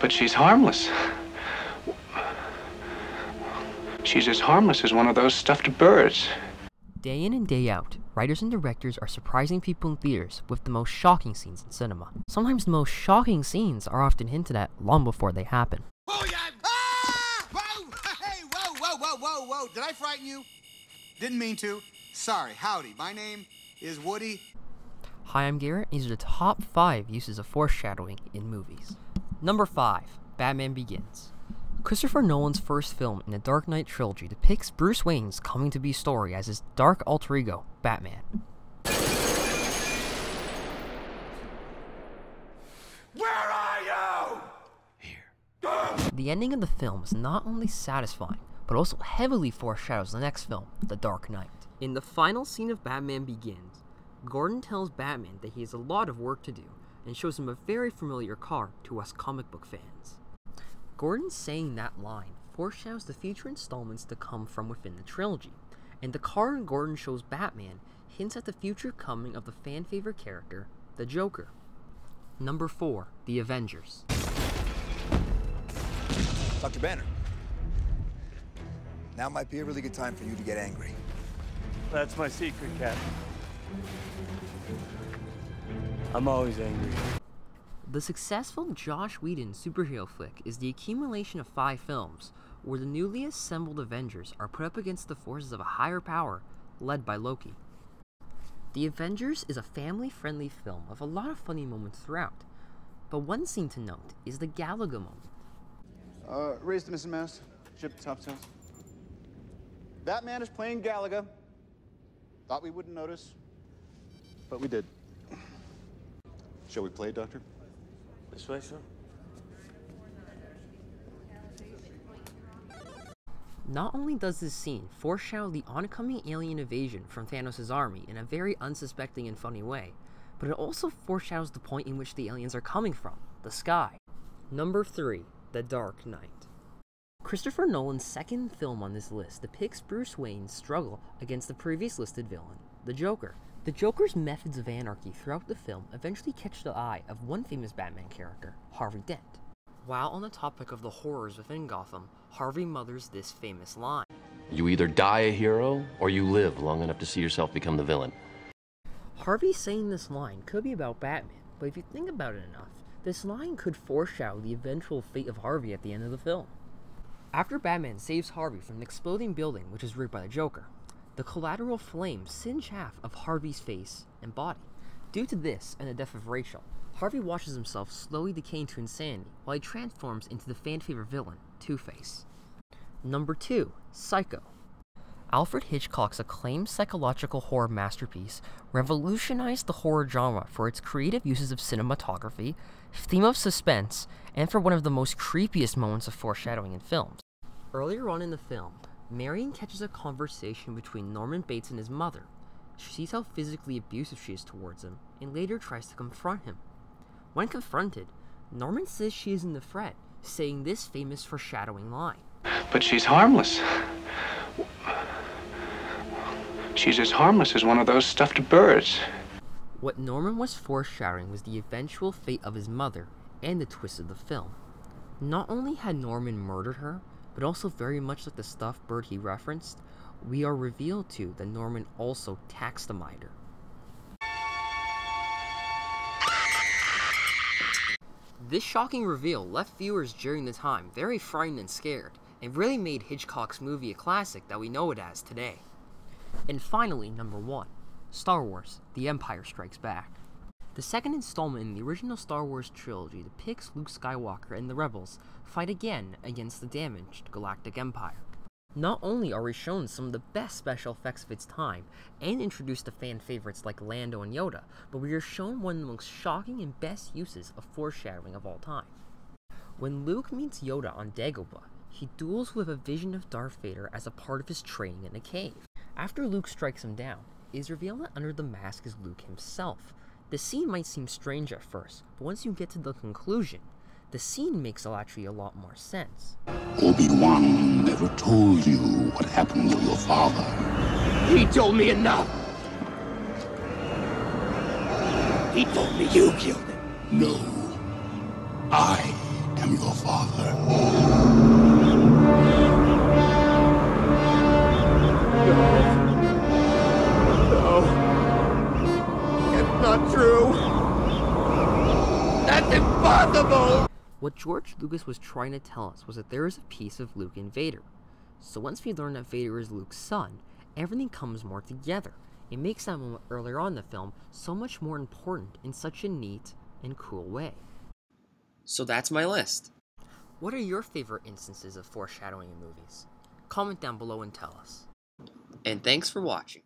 But she's harmless. She's as harmless as one of those stuffed birds. Day in and day out, writers and directors are surprising people in theaters with the most shocking scenes in cinema. Sometimes the most shocking scenes are often hinted at long before they happen. Oh, yeah! Ah! Whoa! Hey, whoa, whoa, whoa, whoa, whoa! Did I frighten you? Didn't mean to. Sorry. Howdy. My name is Woody. Hi, I'm Garrett. And these are the top 5 uses of foreshadowing in movies. Number 5. Batman Begins. Christopher Nolan's first film in the Dark Knight trilogy depicts Bruce Wayne's coming to be story as his dark alter ego, Batman. Where are you? Here. The ending of the film is not only satisfying, but also heavily foreshadows the next film, The Dark Knight. In the final scene of Batman Begins, Gordon tells Batman that he has a lot of work to do and shows him a very familiar car to us comic book fans. Gordon saying that line foreshadows the future installments to come from within the trilogy, and the car in Gordon shows Batman hints at the future coming of the fan favorite character, the Joker. Number 4. The Avengers. Dr. Banner. Now might be a really good time for you to get angry. That's my secret, Captain. I'm always angry. The successful Joss Whedon superhero flick is the accumulation of five films, where the newly assembled Avengers are put up against the forces of a higher power, led by Loki. The Avengers is a family friendly film with a lot of funny moments throughout, but one scene to note is the Galaga moment. Uh, raise the mizzen mast. Ship the topsails. Batman is playing Galaga. Thought we wouldn't notice, but we did. Shall we play, Doctor? This way, sir? Not only does this scene foreshadow the oncoming alien invasion from Thanos' army in a very unsuspecting and funny way, but it also foreshadows the point in which the aliens are coming from the sky. Number 3 The Dark Knight. Christopher Nolan's second film on this list depicts Bruce Wayne's struggle against the previous listed villain, the Joker. The Joker's methods of anarchy throughout the film eventually catch the eye of one famous Batman character, Harvey Dent. While on the topic of the horrors within Gotham, Harvey mothers this famous line You either die a hero, or you live long enough to see yourself become the villain. Harvey saying this line could be about Batman, but if you think about it enough, this line could foreshadow the eventual fate of Harvey at the end of the film. After Batman saves Harvey from an exploding building which is rigged by the Joker, the collateral flames singe half of Harvey's face and body. Due to this and the death of Rachel, Harvey watches himself slowly decaying to insanity while he transforms into the fan favorite villain, Two Face. Number 2 Psycho. Alfred Hitchcock's acclaimed psychological horror masterpiece revolutionized the horror genre for its creative uses of cinematography, theme of suspense, and for one of the most creepiest moments of foreshadowing in films. Earlier on in the film, Marion catches a conversation between Norman Bates and his mother. She sees how physically abusive she is towards him, and later tries to confront him. When confronted, Norman says she is in the fret, saying this famous foreshadowing line. But she's harmless. She's as harmless as one of those stuffed birds. What Norman was foreshadowing was the eventual fate of his mother and the twist of the film. Not only had Norman murdered her, but also very much like the stuffed bird he referenced, we are revealed to that Norman also taxidermied her. This shocking reveal left viewers during the time very frightened and scared, and really made Hitchcock's movie a classic that we know it as today. And finally, number 1 Star Wars The Empire Strikes Back. The second installment in the original Star Wars trilogy depicts Luke Skywalker and the Rebels fight again against the damaged Galactic Empire. Not only are we shown some of the best special effects of its time and introduced to fan favorites like Lando and Yoda, but we are shown one of the most shocking and best uses of foreshadowing of all time. When Luke meets Yoda on Dagobah, he duels with a vision of Darth Vader as a part of his training in a cave. After Luke strikes him down, it is revealed that under the mask is Luke himself. The scene might seem strange at first, but once you get to the conclusion, the scene makes actually a lot more sense. Obi-Wan never told you what happened to your father. He told me enough. He told me you killed him. No. I am your father. What George Lucas was trying to tell us was that there is a piece of Luke in Vader. So once we learn that Vader is Luke's son, everything comes more together. It makes that moment earlier on in the film so much more important in such a neat and cool way. So that's my list. What are your favorite instances of foreshadowing in movies? Comment down below and tell us. And thanks for watching.